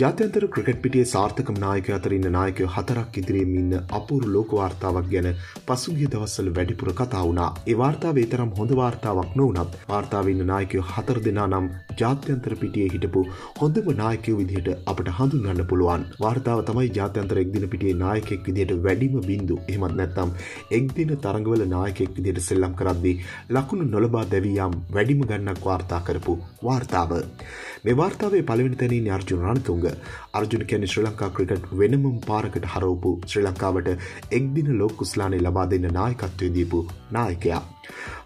ජාත්‍යන්තර ක්‍රිකට් පිටිය සාර්ථකම නායක අතර ඉන්න නායකය හතරක් ඉදිරියේම ඉන්න අපූරු ලෝකවාර්තාවක් ගැන පසුගිය දවස්සල වැඩිපුර කතා වුණා. ඒ වාර්තාවේ තරම් හොඳ වාර්තාවක් නොවනත් වාර්තාව ඉන්න නායකයෝ හතර දෙනා නම් ජාත්‍යන්තර පිටියේ හිටපු හොඳම නායකයෝ විදිහට අපට හඳුන්වන්න පුළුවන්. වාර්තාව තමයි ජාත්‍යන්තර එක්දින පිටියේ නායකෙක් විදිහට වැඩිම බින්දු. එහෙමත් නැත්නම් එක්දින තරඟවල නායකෙක් විදිහට සෙල්ලම් කරද්දී ලකුණු නොලබා දැවියාම් වැඩිම ගන්නක් වාර්තා කරපු වාර්තාව. මේ වාර්තාවේ පළවෙනි තැනින් අර්ජුන රණතුංග රණතුංග අර්ජුන කියන්නේ ශ්‍රී ලංකා ක්‍රිකට් වෙනම පාරකට හරවපු ශ්‍රී ලංකාවට එක්දින ලෝක කුස්ලානේ ලබා දෙන්න නායකත්වය දීපු නායකයා.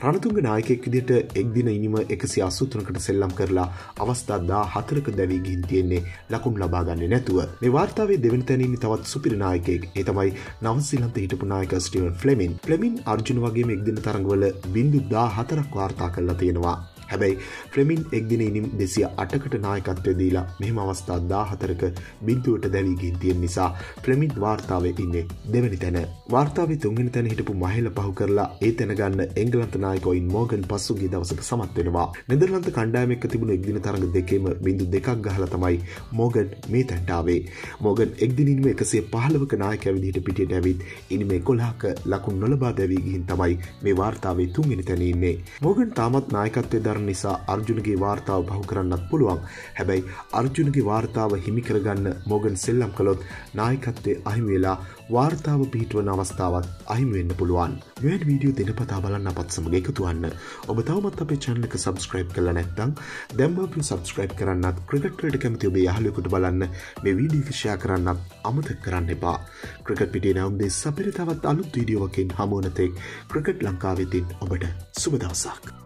රණතුංග නායකෙක් විදිහට එක්දින ඉනිම එකසි අසුතුනකට සෙල්ලම් කරලා අවස්ථා දා හතරක දැවී ගිහින් තියෙන්නේ ලකුණු ලබා ගන්නේ නැතුව. මේ වාර්තාවේ දෙවන තැනින් තවත් සුපිරි නායකයෙක්. ඒ තමයි නවසීලන්ත හිටපු නායක ස්ටිවන් ෆ්ලෙමින්. ෆ්ලෙමින් අර්ජුන වගේම එක්දින තරඟවල බින්දු 14ක් වාර්තා කරලා තියෙනවා. හැබැයි ෆ්‍රමින් එක්දින ඉනිම් දෙසිය අටකට නායකත්වය දීලා මෙහෙම අවස්ථා දා හතරක බින්දුවට දැවීගෙන් තියෙන් නිසා ෆ්‍රමින් වාර්තාවේ ඉන්නේ දෙවැනි තැන. වාර්තාව තුන්ගෙන තැන හිටපු මහිල පහු කරලා ඒ තැනගන්න එංගලන්ත නායකොයින් මෝගන් පස්සුගේ දවසට සමත් වෙනවා. නෙදරලන්ත කණ්ඩායමක් තිබුණු එක්දින තරඟ දෙකේම බිඳු දෙකක් ගහල තමයි මෝගන් මේ තැන්ටාවේ මෝගන් එක්දිනින්ම එකසේ පහලවක නායක විදිහට පිටියට ඇවිත් ඉනිමේ කොල්හාක ලකුන් නොලබා දැවී ගිහින් තමයි මේ වාර්තාවේ තුන්ගෙන තැනන්නේ මෝගන් තාමත් නායකත්වය දර කරන නිසා අර්ජුනගේ වාර්තාව පහු කරන්නත් පුළුවන්. හැබැයි අර්ජුනගේ වාර්තාව හිමිකරගන්න මෝගන් සෙල්ලම් කළොත් නායකත්වය අහිමිවෙලා වාර්තාව පිහිටුවන අවස්ථාවත් අහිමිවෙන්න පුළුවන්. මෙන් වීඩියෝ දෙනපතා බලන්න අපත් සමග එකතුවන්න ඔබ තවමත් අපේ චැනලක සබස්ක්‍රයිබ් කල නැත්තං දැම්බපින් සබස්ක්‍රයිබ් කරන්නත් ක්‍රිකට්‍රට කැමති ඔබේ යහලකුට බලන්න. මේ වීඩියකෂයා කරන්නත් අමත කරන්න එපා. ක්‍රිකට් පිටේ නවම්දේ සපිරි තවත් අලුත් වීඩියෝවකින් හමුවනතෙක් ක්‍රිකට් ලංකාවෙතින් ඔබට සුබදවසක්.